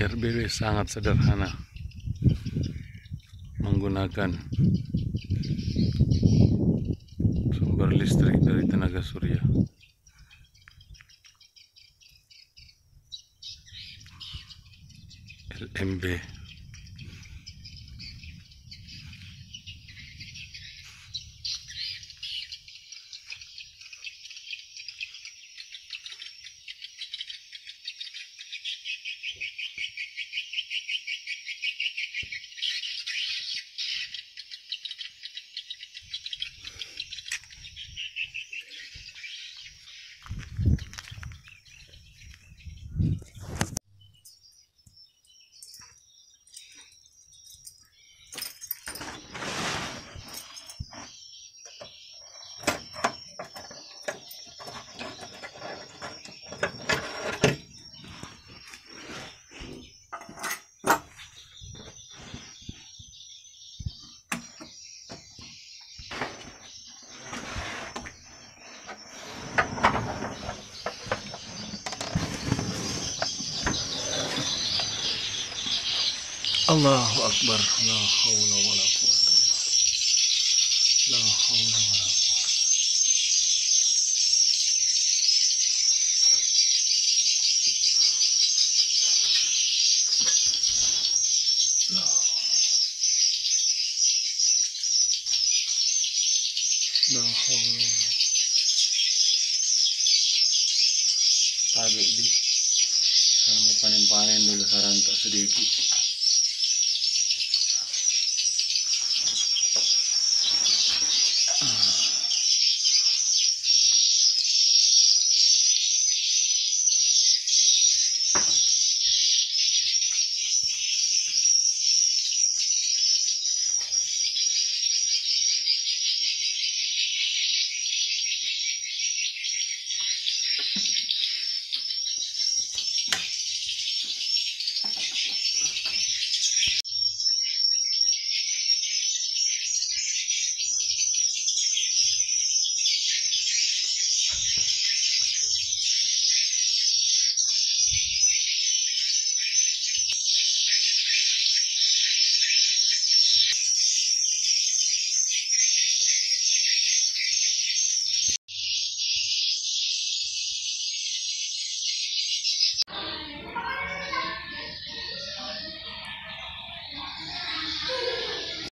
RBW sangat sederhana menggunakan sumber listrik dari tenaga surya. الام بي Allahu Akbar. La hawla wa la quwata. La hawla wa la quwata La La hawla wa la Tago di. Sama panen-panen dulu saranto sedikit